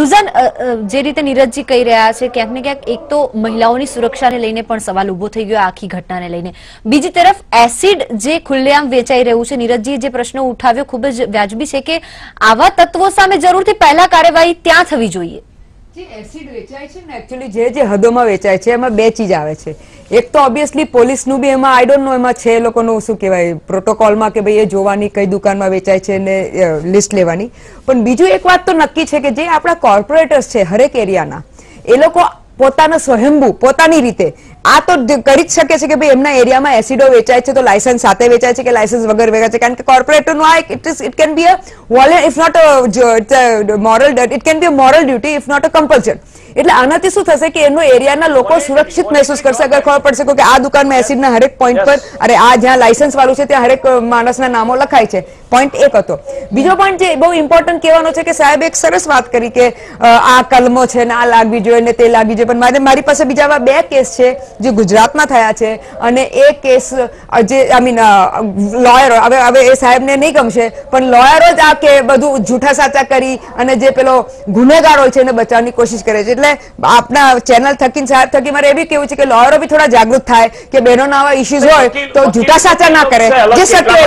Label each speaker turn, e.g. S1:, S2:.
S1: રુઝાન જે રીતે નીરજજી કહી રહ્યા છે, ક્યાંક ને ક્યાંક એક તો મહિલાઓની સુરક્ષાને લઈને પણ સવાલ ઊભો થઈ ગયો આખી ઘટનાને લઈને. બીજી તરફ, એસિડ જે ખુલ્લેઆમ વેચાઈ રહ્યું છે, નીરજજીએ જે પ્રશ્ન ઉઠાવ્યો, ખૂબ જ વ્યાજબી છે કે આવા તત્વો સામે જરૂરથી પહેલા કાર્યવાહી ત્યાં થવી જોઈએ.
S2: વેચાય છે ને એકચ્યુઅલી જે જે હદોમાં વેચાય છે, એમાં બે ચીજ આવે છે. એક તો ઓબ્વિયસલી પોલીસનું બી એમાં આઈ એમાં છે એ લોકોનું શું કહેવાય, પ્રોટોકોલમાં કે ભાઈ એ જોવાની કઈ દુકાનમાં વેચાય છે ને લિસ્ટ લેવાની. પણ બીજું એક વાત તો નક્કી છે કે જે આપણા કોર્પોરેટર્સ છે, હરેક એરિયાના, એ લોકો પોતાના સ્વયંભૂ પોતાની રીતે. આ તો કરી જ શકે છે કે ભાઈ એમના એરિયામાં એસિડો વેચાય છે તો લાયસન્સ સાથે વેચાય છે કે લાયસન્સ વગર વેચાય છે. કારણ કે કોર્પોરેટરનું આ it is it can be a volley if not moral it can be a moral duty if not a compulsion એટલે આનાથી શું થશે કે એનો એરિયાના લોકો સુરક્ષિત મહેસૂસ કરશે. અગર ખબર પડશે કે આ દુકાનમાં એસિડના હરેક પોઈન્ટ પર અરે આ જ્યાં લાયસન્સ વાળું છે ત્યાં હરેક માણસના નામો લખાય છે. પોઈન્ટ એક હતો. બીજો પોઈન્ટ જે બહુ ઇમ્પોર્ટન્ટ કહેવાનો છે કે સાહેબ એક સરસ વાત કરી કે આ કલમો છે ને આ લાગવી જોઈએ ને તે લાગવી જોઈએ. પણ મારે મારી પાસે બીજા બે કેસ છે જે ગુજરાતમાં થયા છે અને એ કેસ જે આઈ મીન લોયરો હવે હવે એ સાહેબને નહીં ગમશે પણ લોયરો જ આ કે બધું જૂઠા સાચા કરી અને જે પેલો ગુનેગાર હોય છે એને બચાવવાની કોશિશ કરે છે. એટલે આપના ચેનલ થકી સાહેબ થકી મારે એ બી કેવું છે કે લોયરો બી થોડા જાગૃત થાય કે બહેનોના આવા ઇસ્યુઝ હોય તો જૂઠા સાચા ના કરે. જે સત્ય